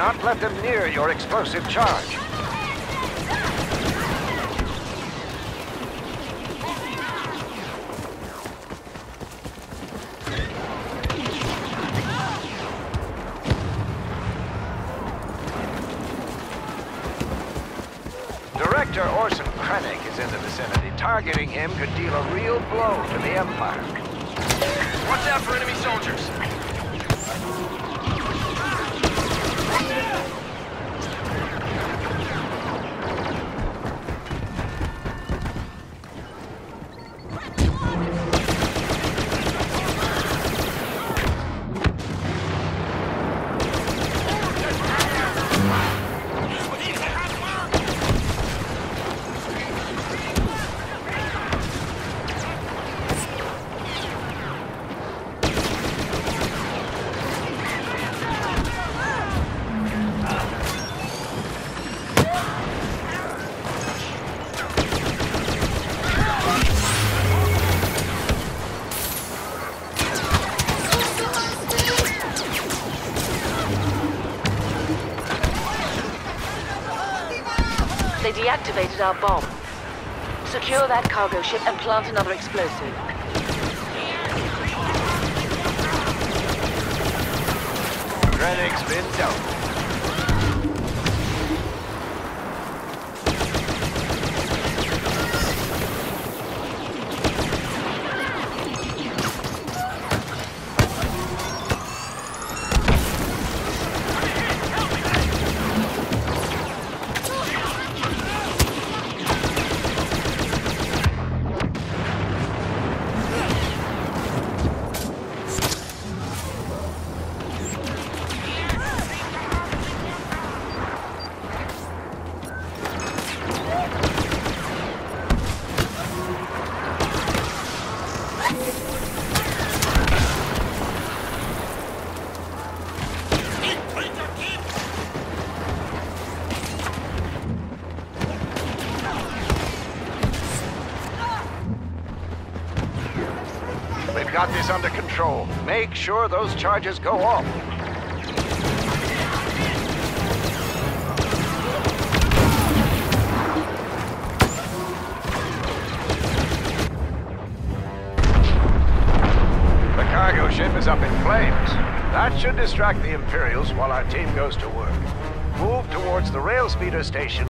not let them near your explosive charge. Director Orson Krennic is in the vicinity. Targeting him could deal a real blow to the Empire. Watch out for enemy soldiers. They deactivated our bomb. Secure that cargo ship and plant another explosive. Krennic's been. We've got this under control. Make sure those charges go off. The cargo ship is up in flames. That should distract the Imperials while our team goes to work. Move towards the rail speeder station